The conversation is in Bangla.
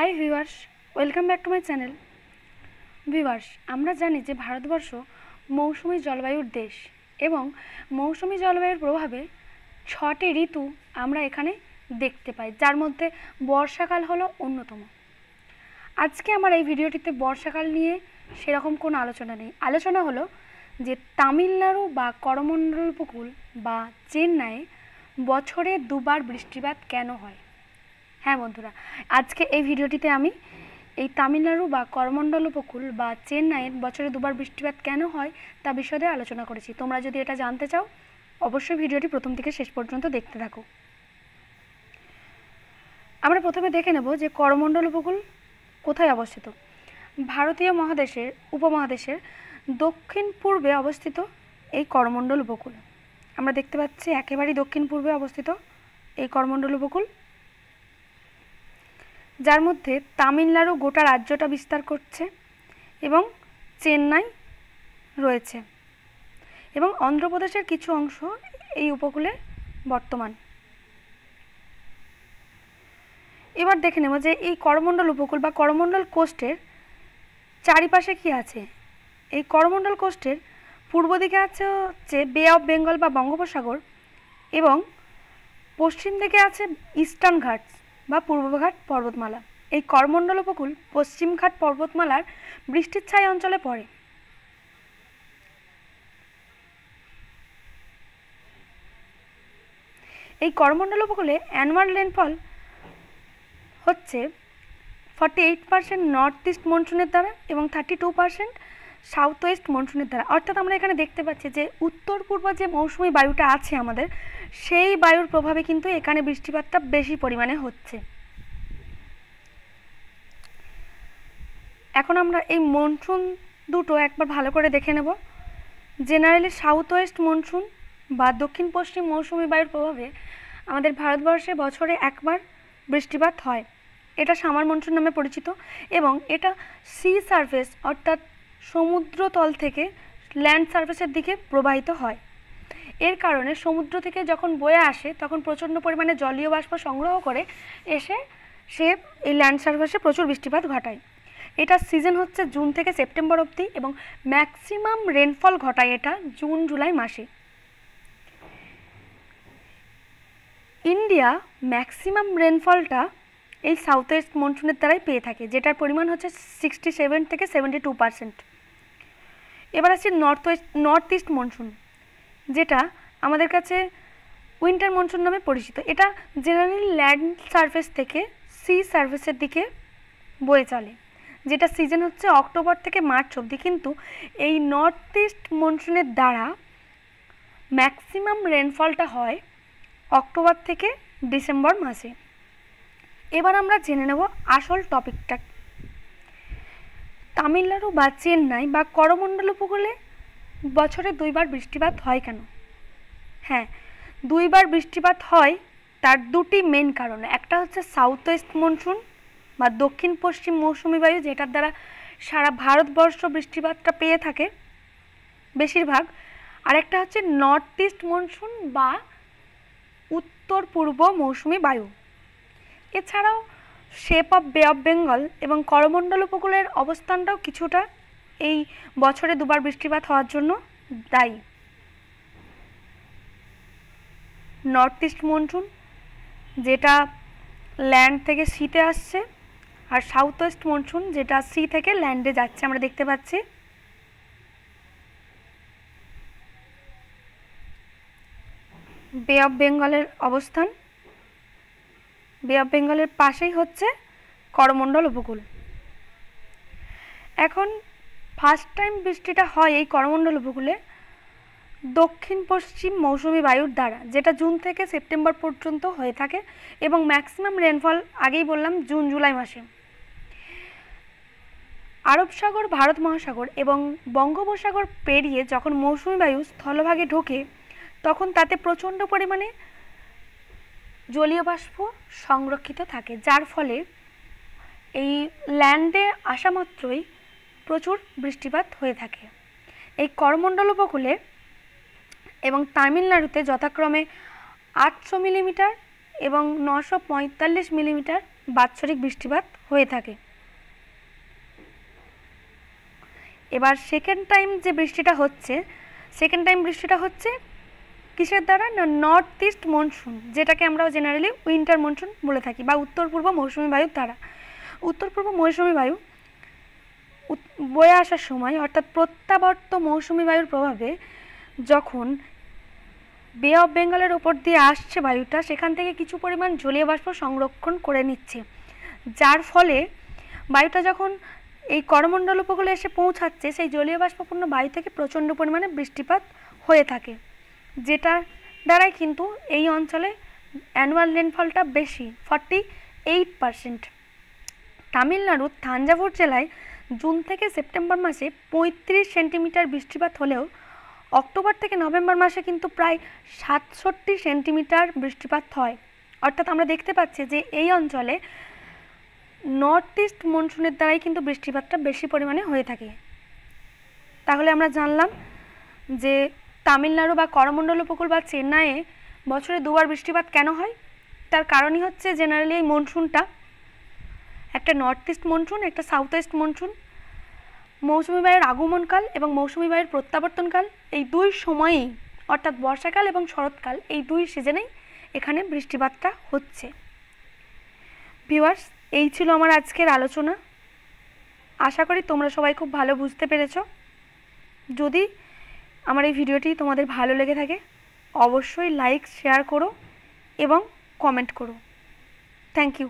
Hi viewers, welcome back to my channel. Viewers, আমরা জানি যে ভারতবর্ষ মৌসুমি জলবায়ুর দেশ এবং মৌসুমি জলবায়ুর প্রভাবে ছটি ঋতু আমরা এখানে দেখতে পাই, যার মধ্যে বর্ষাকাল হলো অন্যতম। আজকে আমার এই ভিডিওটিতে বর্ষাকাল নিয়ে সেরকম কোনো আলোচনা নেই। আলোচনা হলো যে তামিলনাড়ু বা করমণ্ডল উপকূল বা চেন্নাইয়ে বছরে দুবার বৃষ্টিপাত কেন হয়? হ্যাঁ বন্ধুরা, আজকে এই ভিডিওটিতে আমি এই তামিলনাড়ু বা করমণ্ডল উপকূল বা চেন্নাইয়ের বছরে দুবার বৃষ্টিপাত কেন হয় তা বিষয়ে আলোচনা করেছি। তোমরা যদি এটা জানতে চাও, অবশ্যই ভিডিওটি প্রথম থেকে শেষ পর্যন্ত দেখতে থাকো। আমরা প্রথমে দেখে নেব যে করমণ্ডল উপকূল কোথায় অবস্থিত। ভারতীয় মহাদেশের, উপমহাদেশের দক্ষিণ পূর্বে অবস্থিত এই করমণ্ডল উপকূল। আমরা দেখতে পাচ্ছি একেবারেই দক্ষিণ পূর্বে অবস্থিত এই করমণ্ডল উপকূল। যার মধ্যে তামিলনাড়ু গোটা রাজ্যটা বিস্তার করছে এবং চেন্নাই রয়েছে এবং অন্ধ্রপ্রদেশের কিছু অংশ এই উপকূলে বর্তমান। এবার দেখে নেব যে এই করমণ্ডল উপকূল বা করমণ্ডল কোস্টের চারিপাশে কি আছে? এই করমণ্ডল কোস্টের পূর্ব দিকে আছে হচ্ছে বে অফ বেঙ্গল বা বঙ্গোপসাগর এবং পশ্চিম দিকে আছে ইস্টার্ন ঘাটস বা পূর্বঘাট পর্বতমালা। এই করমণ্ডল উপকূল পশ্চিমঘাট পর্বতমালার বৃষ্টির ছাই অঞ্চলে পড়ে। এই করমণ্ডল উপকূলে অ্যানুয়াল রেনফল হচ্ছে forty eight percent north east মনসুনের দ্বারা এবং thirty two percent south west মনসুনের দ্বারা। অর্থাৎ আমরা এখানে দেখতে পাচ্ছি যে উত্তর পূর্ব যে মৌসুমি বায়ুটা আছে আমাদের সেই বায়ুর প্রভাবে কিন্তু এখানে বৃষ্টিপাতটা বেশি পরিমাণে হচ্ছে। এখন আমরা এই মনসুন দুটো একবার ভালো করে দেখে নেব। জেনারেলি সাউথ ওয়েস্ট মনসুন বা দক্ষিণ পশ্চিম মৌসুমি বায়ুর প্রভাবে আমাদের ভারতবর্ষে বছরে একবার বৃষ্টিপাত হয়। এটা সামার মনসুন নামে পরিচিত এবং এটা সি সার্ফেস অর্থাৎ সমুদ্রতল থেকে ল্যান্ড সার্ফেসের দিকে প্রবাহিত হয়। এর কারণে সমুদ্র থেকে যখন বয়ে আসে, তখন প্রচণ্ড পরিমাণে জলীয় বাষ্প সংগ্রহ করে এসে সে এই ল্যান্ড সারফেসে প্রচুর বৃষ্টিপাত ঘটায়। এটা সিজন হচ্ছে জুন থেকে সেপ্টেম্বর অবধি এবং ম্যাক্সিমাম রেনফল ঘটায় এটা জুন, জুলাই মাসে। ইন্ডিয়া ম্যাক্সিমাম রেনফলটা এই সাউথ ওয়েস্ট মনসুনের দ্বারাই পেয়ে থাকে, যেটার পরিমাণ হচ্ছে সিক্সটি সেভেন থেকে সেভেন্টি টু পারসেন্ট এবার আসছে north west north east monsoon যেটা আমাদের কাছে উইন্টার মনসুন নামে পরিচিত। এটা জেনারেলি ল্যান্ড সারফেস থেকে সি সারফেসের দিকে বয়ে চলে, যেটা সিজন হচ্ছে অক্টোবর থেকে মার্চ অবধি। কিন্তু এই নর্থ ইস্ট মনসুনের দ্বারা ম্যাক্সিমাম রেনফলটা হয় অক্টোবর থেকে ডিসেম্বর মাসে। এবার আমরা জেনে নেব আসল টপিকটা। তামিলনাড়ু বা চেন্নাই বা করমণ্ডল উপকূলে বছরে দুইবার বৃষ্টিপাত হয় কেন? হ্যাঁ দুইবার বৃষ্টিপাত হয় তার দুটি মেন কারণ। একটা হচ্ছে সাউথ ওয়েস্ট মনসুন বা দক্ষিণ পশ্চিম মৌসুমি বায়ু, যেটার দ্বারা সারা ভারতবর্ষ বৃষ্টিপাতটা পেয়ে থাকে বেশিরভাগ। আরেকটা হচ্ছে নর্থ ইস্ট মনসুন বা উত্তর পূর্ব মৌসুমি বায়ু। এছাড়াও shape of Bay of Bengal এবং করমণ্ডল উপকূলের অবস্থানটাও কিছুটা এই বছরে দুবার বৃষ্টিপাত হওয়ার জন্য দায়ী। নর্থ ইস্ট মনসুন যেটা ল্যান্ড থেকে সিতে আসছে, আর সাউথ ওয়েস্ট মনসুন যেটা সি থেকে ল্যান্ডে যাচ্ছে, আমরা দেখতে পাচ্ছি। বে অফ বেঙ্গলের অবস্থান। বে অফ বেঙ্গলের পাশেই হচ্ছে করমণ্ডল উপকূল। এখন ফার্স্ট টাইম বৃষ্টিটা হয় এই করমণ্ডল উপকূলে। দক্ষিণ পশ্চিম মৌসুমি বায়ুর দ্বারা, যেটা জুন থেকে সেপ্টেম্বর পর্যন্ত হয়ে থাকে এবং ম্যাক্সিমাম রেনফল আগেই বললাম জুন, জুলাই মাসে। আরব সাগর, ভারত মহাসাগর এবং বঙ্গোপসাগর পেরিয়ে যখন মৌসুমি বায়ু স্থলভাগে ঢোকে, তখন তাতে প্রচণ্ড পরিমাণে জলীয় বাষ্প সংরক্ষিত থাকে, যার ফলে এই ল্যান্ডে আসা মাত্রই প্রচুর বৃষ্টিপাত হয়ে থাকে। এই করমণ্ডল উপকূলে এবং তামিলনাড়ুতে যথাক্রমে আটশো মিলিমিটার এবং নশো পঁয়তাল্লিশ মিলিমিটার বাৎসরিক বৃষ্টিপাত হয়ে থাকে। এবার সেকেন্ড টাইম যে বৃষ্টিটা হচ্ছে সেকেন্ড টাইম বৃষ্টিটা হচ্ছে কিসের দ্বারা? না নর্থ ইস্ট মনসুন যেটাকে আমরা জেনারেলি উইন্টার মনসুন বলে থাকি বা উত্তর পূর্ব মৌসুমি বায়ুর দ্বারা। উত্তর পূর্ব মৌসুমি বায়ু বয়ে আসার সময়, অর্থাৎ প্রত্যাবর্ত মৌসুমি বায়ুর প্রভাবে যখন বে অফ বেঙ্গলের ওপর দিয়ে আসছে বায়ুটা, সেখান থেকে কিছু পরিমাণ জলীয় বাষ্প সংরক্ষণ করে নিচ্ছে। যার ফলে বায়ুটা যখন এই করমণ্ডল উপকূলে এসে পৌঁছাচ্ছে, সেই জলীয় বাষ্পপূর্ণ বায়ু থেকে প্রচণ্ড পরিমাণে বৃষ্টিপাত হয়ে থাকে, যেটা দ্বারাই কিন্তু এই অঞ্চলে অ্যানুয়াল রেনফলটা বেশি ফর্টি এইট পারসেন্ট তামিলনাড়ুর থাঞ্জাভুর জেলায় জুন থেকে সেপ্টেম্বর মাসে পঁয়ত্রিশ সেন্টিমিটার বৃষ্টিপাত হলেও অক্টোবর থেকে নভেম্বর মাসে কিন্তু প্রায় সাতষট্টি সেন্টিমিটার বৃষ্টিপাত হয়। অর্থাৎ আমরা দেখতে পাচ্ছি যে এই অঞ্চলে নর্থ ইস্ট মনসুনের দ্বারাই কিন্তু বৃষ্টিপাতটা বেশি পরিমাণে হয়ে থাকে। তাহলে আমরা জানলাম যে তামিলনাড়ু বা করমণ্ডল উপকূল বা চেন্নাইয়ে বছরে দুবার বৃষ্টিপাত কেন হয়? তার কারণই হচ্ছে জেনারেলি এই মনসুনটা একটা নর্থ ইস্ট মনসুন একটা সাউথ ইস্ট মনসুন মৌসুমি বায়ুর আগমনকাল এবং মৌসুমি বায়ুর প্রত্যাবর্তনকাল, এই দুই সময়েই, অর্থাৎ বর্ষাকাল এবং শরৎকাল, এই দুই সিজনেই এখানে বৃষ্টিপাতটা হচ্ছে। ভিউয়ার্স, এই ছিল আমার আজকের আলোচনা। আশা করি তোমরা সবাই খুব ভালো বুঝতে পেরেছ। যদি আমার এই ভিডিওটি তোমাদের ভালো লেগে থাকে, অবশ্যই লাইক, শেয়ার করো এবং কমেন্ট করো। Thank you.